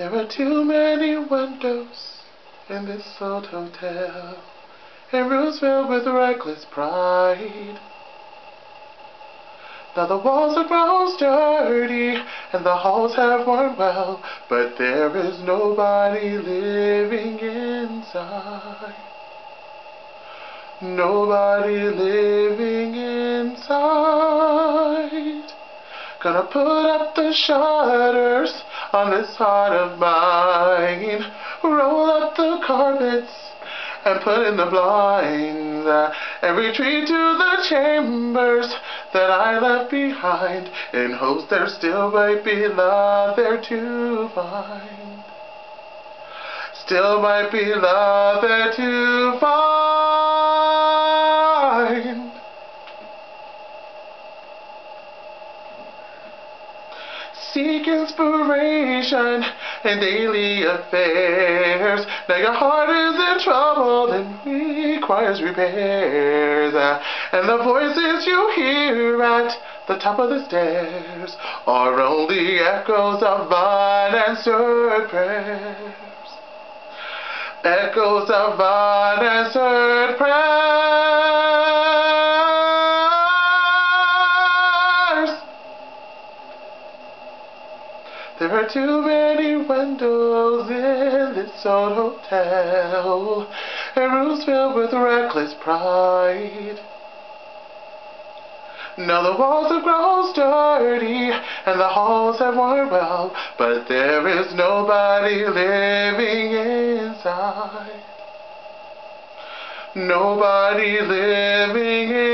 There are too many windows in this old hotel, and rooms filled with reckless pride. Now the walls are grown dirty, and the halls have worn well, but there is nobody living inside. Nobody living inside. Gonna put up the shutters on this heart of mine. Roll up the carpets and put in the blinds. And retreat to the chambers that I left behind in hopes there still might be love there to find. Still might be love there to find. Seek inspiration in daily affairs. Now your heart is in trouble and requires repairs. And the voices you hear at the top of the stairs are only echoes of unanswered prayers. Echoes of unanswered There are too many windows in this old hotel, and rooms filled with reckless pride. Now the walls have grown dirty, and the halls have worn well, but there is nobody living inside. Nobody living inside.